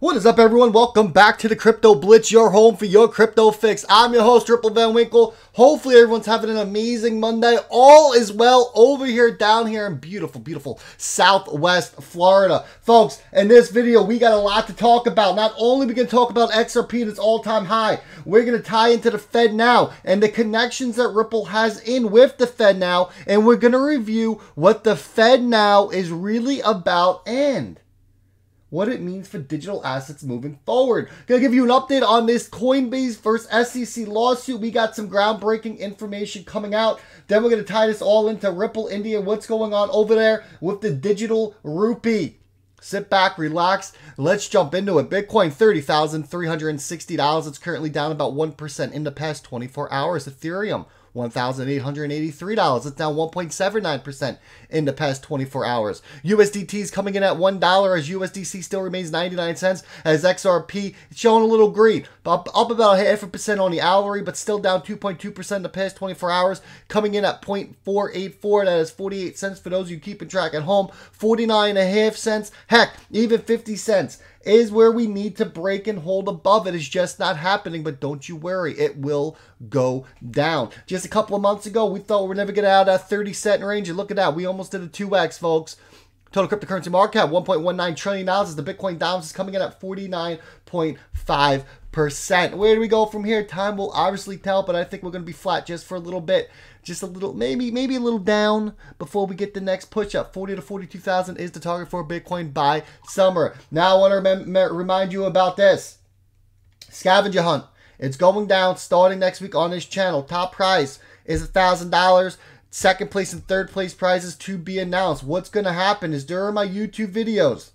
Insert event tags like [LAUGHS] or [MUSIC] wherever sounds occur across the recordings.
What is up, everyone? Welcome back to the Crypto Blitz, your home for your crypto fix. I'm your host, Ripple Van Winkle. Hopefully, everyone's having an amazing Monday. All is well over here, down here in beautiful, beautiful Southwest Florida. Folks, in this video, we got a lot to talk about. Not only we going to talk about XRP at its all-time high, we're going to tie into the FedNow and the connections that Ripple has in with the FedNow, and we're going to review what the FedNow is really about and what it means for digital assets moving forward. Gonna give you an update on this Coinbase first SEC lawsuit. We got some groundbreaking information coming out. Then we're gonna tie this all into Ripple India, what's going on over there with the digital rupee. Sit back, relax. Let's jump into it. Bitcoin $30,360. It's currently down about 1% in the past 24 hours. Ethereum $1,883. It's down 1.79% in the past 24 hours. USDT is coming in at $1 as USDC still remains 99 cents as XRP it's showing a little green. Up, up about half a percent on the hourly, but still down 2.2% in the past 24 hours. Coming in at 0.484. That is 48 cents for those of you keeping track at home. 49 and a half cents. Heck, even 50 cents is where we need to break and hold above. It's just not happening, but don't you worry, it will go down. Just a couple of months ago, we thought we are never getting out of that 30 cent range, and look at that, we almost did a 2x, folks. Total cryptocurrency market cap, $1.19 trillion as the Bitcoin Downs is coming in at 49.5%. Where do we go from here? Time will obviously tell, but I think we're going to be flat just for a little bit just a little, maybe maybe a little down before we get the next push up. 40 to 42,000 is the target for Bitcoin by summer. Now I want to rem remind you about this. Scavenger hunt. It's going down starting next week on this channel. Top prize is a $1,000. Second place and third place prizes to be announced. What's going to happen is during my YouTube videos,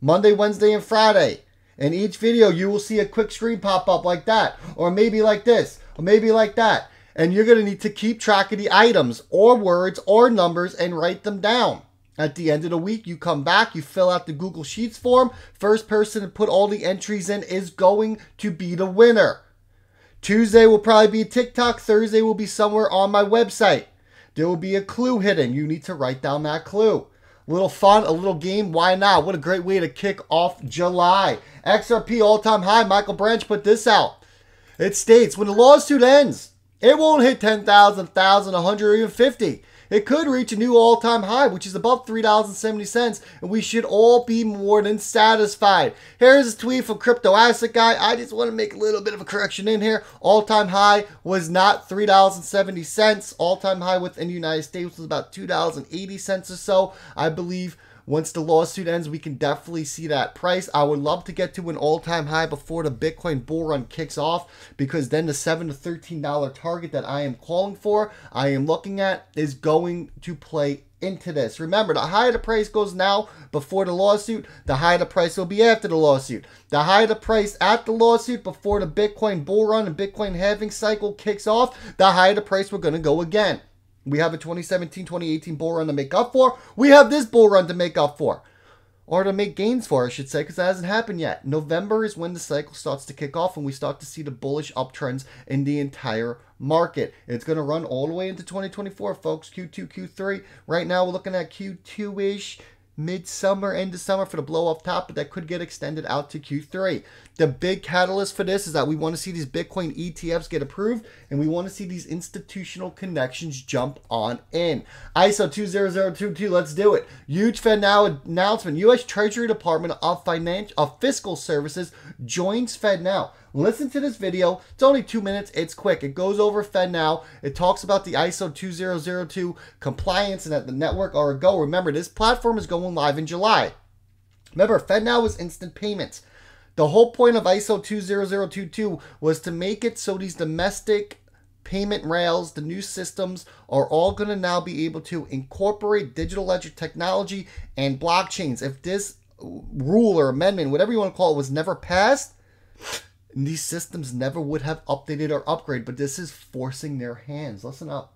Monday, Wednesday, and Friday, in each video, you will see a quick screen pop up like that, or maybe like this, or maybe like that and you're going to need to keep track of the items or words or numbers and write them down. At the end of the week, you come back, you fill out the Google Sheets form. First person to put all the entries in is going to be the winner. Tuesday will probably be TikTok. Thursday will be somewhere on my website. There will be a clue hidden. You need to write down that clue. A little fun, a little game. Why not? What a great way to kick off July. XRP all time high. Michael Branch put this out. It states when the lawsuit ends, it won't hit 10,000, 1,000, 100, or even 50. It could reach a new all-time high, which is above $3.70, and we should all be more than satisfied. Here's a tweet from Crypto Asset Guy. I just want to make a little bit of a correction in here. All-time high was not $3.70. All-time high within the United States was about $2.80 or so. I believe once the lawsuit ends, we can definitely see that price. I would love to get to an all-time high before the Bitcoin bull run kicks off because then the 7 to $13 target that I am calling for, I am looking at is going to play into this. Remember, the higher the price goes now before the lawsuit, the higher the price will be after the lawsuit. The higher the price at the lawsuit before the Bitcoin bull run and Bitcoin halving cycle kicks off, the higher the price we're going to go again. We have a 2017 2018 bull run to make up for. We have this bull run to make up for. Or to make gains for, I should say, because that hasn't happened yet. November is when the cycle starts to kick off and we start to see the bullish uptrends in the entire market. It's going to run all the way into 2024, folks. Q2, Q3. Right now, we're looking at Q2 ish midsummer, of summer for the blow off top, but that could get extended out to Q3. The big catalyst for this is that we want to see these Bitcoin ETFs get approved and we want to see these institutional connections jump on in. ISO 20022, let's do it. Huge FedNow announcement. U.S. Treasury Department of Financial of Fiscal Services joins FedNow. Listen to this video. It's only two minutes. It's quick. It goes over FedNow. It talks about the ISO 2002 compliance and that the network are a go. Remember, this platform is going live in July. Remember, FedNow is instant payments. The whole point of ISO 20022 was to make it so these domestic payment rails, the new systems are all going to now be able to incorporate digital ledger technology and blockchains. If this rule or amendment, whatever you want to call it, was never passed, and these systems never would have updated or upgraded, but this is forcing their hands. Listen up.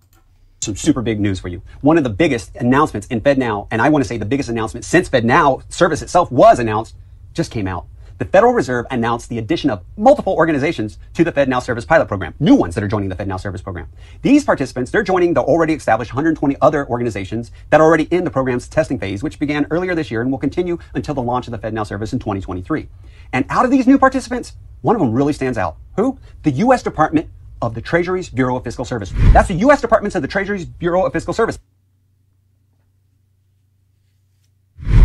Some super big news for you. One of the biggest announcements in FedNow, and I want to say the biggest announcement since FedNow service itself was announced, just came out. The Federal Reserve announced the addition of multiple organizations to the FedNow Service pilot program, new ones that are joining the FedNow Service program. These participants, they're joining the already established 120 other organizations that are already in the program's testing phase, which began earlier this year and will continue until the launch of the FedNow Service in 2023. And out of these new participants, one of them really stands out. Who? The U.S. Department of the Treasury's Bureau of Fiscal Service. That's the U.S. Department of the Treasury's Bureau of Fiscal Service.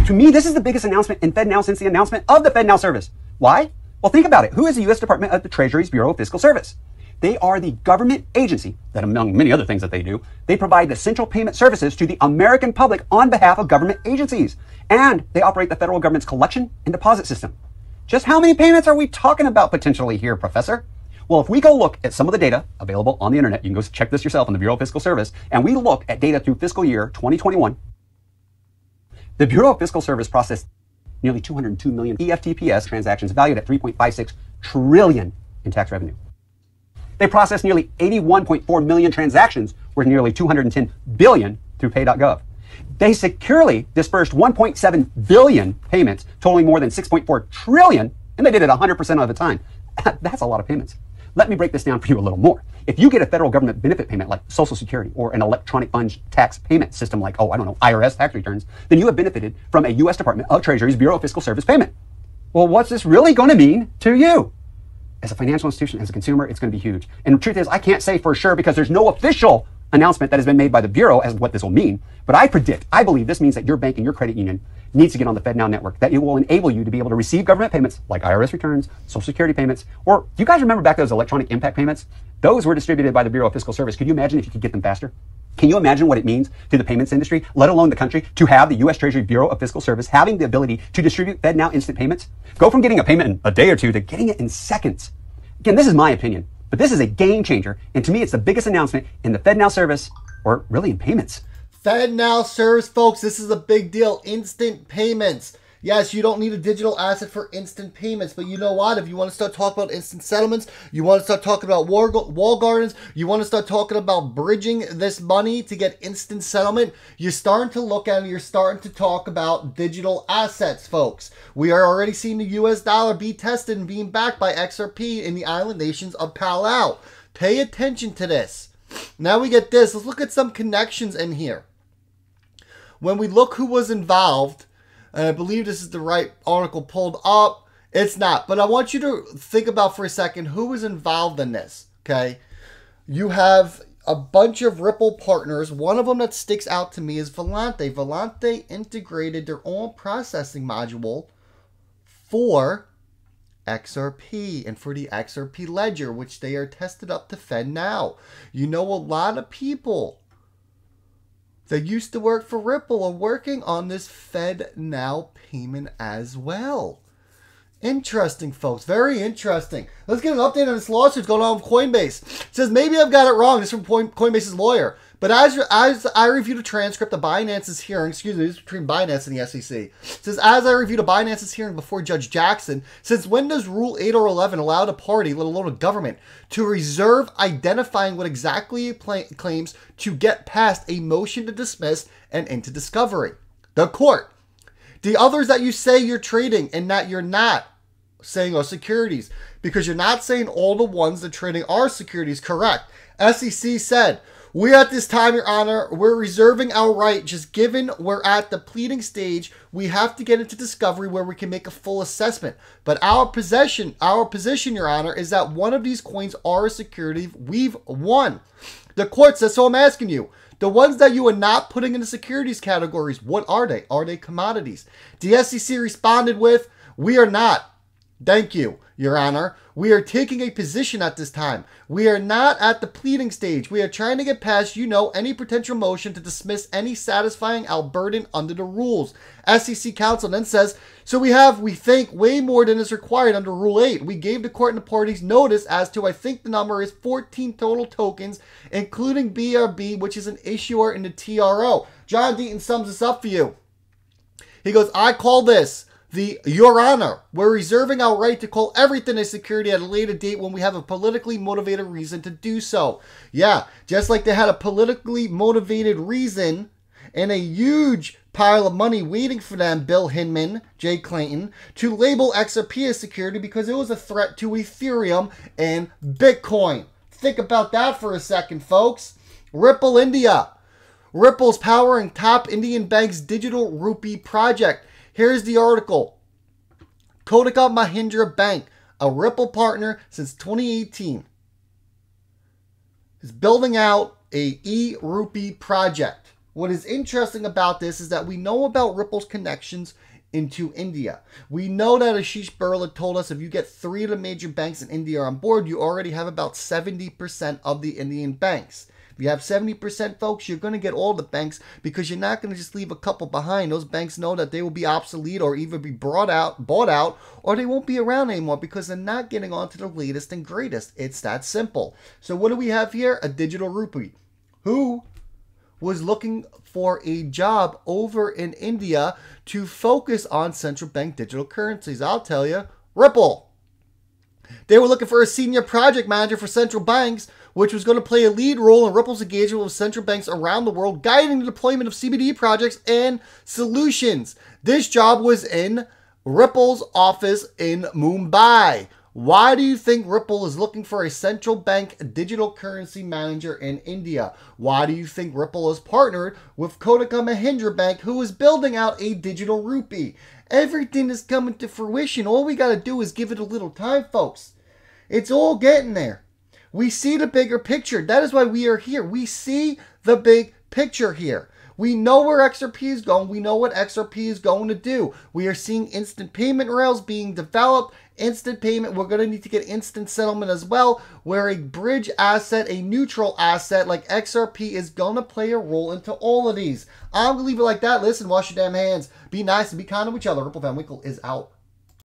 To me, this is the biggest announcement in FedNow since the announcement of the FedNow service. Why? Well, think about it. Who is the U.S. Department of the Treasury's Bureau of Fiscal Service? They are the government agency that, among many other things that they do, they provide the central payment services to the American public on behalf of government agencies. And they operate the federal government's collection and deposit system. Just how many payments are we talking about potentially here, Professor? Well, if we go look at some of the data available on the internet, you can go check this yourself on the Bureau of Fiscal Service, and we look at data through fiscal year 2021 the Bureau of Fiscal Service processed nearly 202 million EFTPS transactions valued at 3.56 trillion in tax revenue. They processed nearly 81.4 million transactions worth nearly 210 billion through pay.gov. They securely dispersed 1.7 billion payments totaling more than 6.4 trillion and they did it 100% of the time. [LAUGHS] That's a lot of payments. Let me break this down for you a little more. If you get a federal government benefit payment like Social Security or an electronic funds tax payment system like, oh, I don't know, IRS tax returns, then you have benefited from a U.S. Department of Treasury's Bureau of Fiscal Service payment. Well, what's this really going to mean to you? As a financial institution, as a consumer, it's going to be huge. And the truth is, I can't say for sure because there's no official announcement that has been made by the Bureau as what this will mean. But I predict, I believe this means that your bank and your credit union needs to get on the FedNow network, that it will enable you to be able to receive government payments like IRS returns, Social Security payments, or do you guys remember back those electronic impact payments? Those were distributed by the Bureau of Fiscal Service. Could you imagine if you could get them faster? Can you imagine what it means to the payments industry, let alone the country, to have the U.S. Treasury Bureau of Fiscal Service having the ability to distribute FedNow instant payments? Go from getting a payment in a day or two to getting it in seconds. Again, this is my opinion, but this is a game changer, and to me, it's the biggest announcement in the FedNow service, or really in payments. FedNow service, folks, this is a big deal. Instant payments. Yes, you don't need a digital asset for instant payments, but you know what? If you want to start talking about instant settlements, you want to start talking about wall gardens, you want to start talking about bridging this money to get instant settlement, you're starting to look at it, you're starting to talk about digital assets, folks. We are already seeing the US dollar be tested and being backed by XRP in the island nations of Palau. Pay attention to this. Now we get this. Let's look at some connections in here. When we look who was involved, and I believe this is the right article pulled up. It's not, but I want you to think about for a second who was involved in this. Okay, you have a bunch of Ripple partners. One of them that sticks out to me is Volante. Volante integrated their own processing module for XRP and for the XRP ledger, which they are tested up to FedNow. You know, a lot of people that used to work for Ripple are working on this FedNow payment as well. Interesting, folks. Very interesting. Let's get an update on this lawsuit going on with Coinbase. It says maybe I've got it wrong. This is from Coinbase's lawyer. But as as I reviewed a transcript of Binance's hearing, excuse me, between Binance and the SEC. Says as I reviewed a Binance's hearing before Judge Jackson, since when does Rule 8 or 11 allow a party, let alone a government, to reserve identifying what exactly it claims to get past a motion to dismiss and into discovery? The court. The others that you say you're trading and that you're not saying are securities, because you're not saying all the ones that trading are securities. Correct. SEC said we at this time, Your Honor, we're reserving our right, just given we're at the pleading stage, we have to get into discovery where we can make a full assessment. But our possession, our position, Your Honor, is that one of these coins are a security we've won. The court says, so I'm asking you, the ones that you are not putting in the securities categories, what are they? Are they commodities? The SEC responded with, we are not. Thank you, Your Honor. We are taking a position at this time. We are not at the pleading stage. We are trying to get past, you know, any potential motion to dismiss any satisfying burden under the rules. SEC counsel then says, so we have, we think, way more than is required under Rule 8. We gave the court and the parties notice as to, I think the number is 14 total tokens, including BNB, which is an issuer in the TRO. John Deaton sums this up for you. He goes, I call this the Your Honor, we're reserving our right to call everything a security at a later date when we have a politically motivated reason to do so. Yeah, just like they had a politically motivated reason and a huge pile of money waiting for them, Bill Hinman, Jay Clayton, to label XRP as security because it was a threat to Ethereum and Bitcoin. Think about that for a second, folks. Ripple India. Ripple's powering top Indian bank's digital rupee project. Here's the article. Kotak Mahindra Bank, a Ripple partner since 2018, is building out a e-rupee project. What is interesting about this is that we know about Ripple's connections into India. We know that Ashish Birla told us if you get three of the major banks in India on board, you already have about 70% of the Indian banks. You have 70% folks, you're going to get all the banks because you're not going to just leave a couple behind. Those banks know that they will be obsolete or either be brought out, bought out, or they won't be around anymore because they're not getting on to the latest and greatest. It's that simple. So what do we have here? A digital rupee. Who was looking for a job over in India to focus on central bank digital currencies. I'll tell you, Ripple. They were looking for a senior project manager for central banks which was going to play a lead role in Ripple's engagement with central banks around the world, guiding the deployment of CBD projects and solutions. This job was in Ripple's office in Mumbai. Why do you think Ripple is looking for a central bank digital currency manager in India? Why do you think Ripple is partnered with Kotak Mahindra Bank, who is building out a digital rupee? Everything is coming to fruition. All we got to do is give it a little time, folks. It's all getting there. We see the bigger picture. That is why we are here. We see the big picture here. We know where XRP is going. We know what XRP is going to do. We are seeing instant payment rails being developed. Instant payment, we're going to need to get instant settlement as well, where a bridge asset, a neutral asset like XRP is going to play a role into all of these. I'm going to leave it like that. Listen, wash your damn hands. Be nice and be kind to each other. Ripple Van Winkle is out.